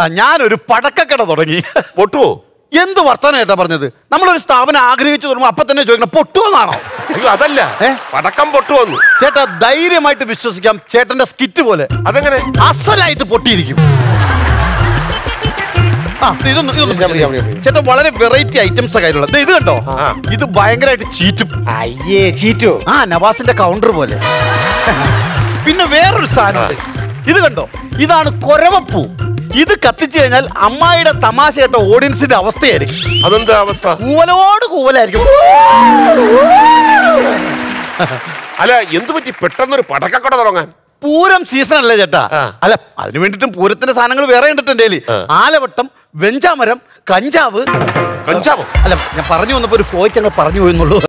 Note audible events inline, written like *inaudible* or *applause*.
ആ, ഞാനൊരു പടക്കക്കട തുടങ്ങി. പൊട്ടുവോ? എന്ത് വർത്തമാനം ഏട്ടാ പറഞ്ഞത്? നമ്മളൊരു സ്ഥാപനം ആഗ്രഹിച്ചു തുടങ്ങുമ്പോൾ അപ്പൊ തന്നെ ചോദിക്കണം പൊട്ടുവെന്നാണോ? അയ്യോ അതല്ല. ഏ? പടക്കം പൊട്ടുവന്നു. ചേട്ടാ ധൈര്യമായിട്ട് വിശ്വസിക്കാം. ചേട്ടന്റെ സ്കിറ്റ് പോലെ. അതെങ്ങനെ? അസലായിട്ട് പൊട്ടിയിരിക്കും. ഇതൊന്ന് ഇതൊന്ന് വിളിക്കാം. വളരെ വെറൈറ്റി ഐറ്റംസ് കയ്യിലുള്ളത് ദേ ഇത് കണ്ടോ? ഇത് ഭയങ്കരമായിട്ട് ചീറ്റും. അയ്യേ ചീറ്റു? ആ നവാസിന്റെ കൗണ്ടർ പോലെ. *laughs* പിന്നെ വേറൊരു സാധനം ഇത് കണ്ടോ? ഇതാണ് കൊരവപ്പൂ. ഇത് കത്തിച്ചു കഴിഞ്ഞാൽ അമ്മായിയുടെ തമാശ കേട്ട ഓഡിയൻസിന്റെ അവസ്ഥയായിരിക്കും. അതെന്താ അവസ്ഥ? കൂവലോട് കൂവലായിരിക്കും. അല്ല എന്തു പറ്റി? പെട്ടെന്നൊരു പടക്കക്കട തുടങ്ങാൻ. പൂരം സീസൺ അല്ലേ ചേട്ടാ അല്ല അതിന് വേണ്ടിട്ടും പൂരത്തിന്റെ സാധനങ്ങൾ വേറെ എന്റെ ആലവട്ടം വെഞ്ചാമരം കഞ്ചാവ്. കഞ്ചാവ്? അല്ല ഞാൻ പറഞ്ഞു വന്നപ്പോ ഒരു ഫ്ലോയ്ക്ക് അങ്ങ് പറഞ്ഞു പോയെന്നുള്ളൂ